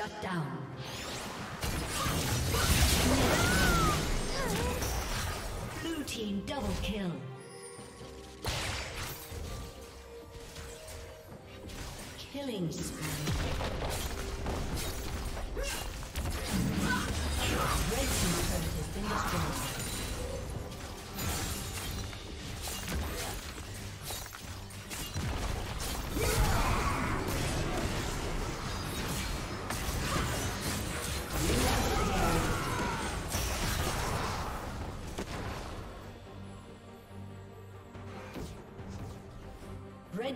Shut down. Blue team double kill. Killing spree.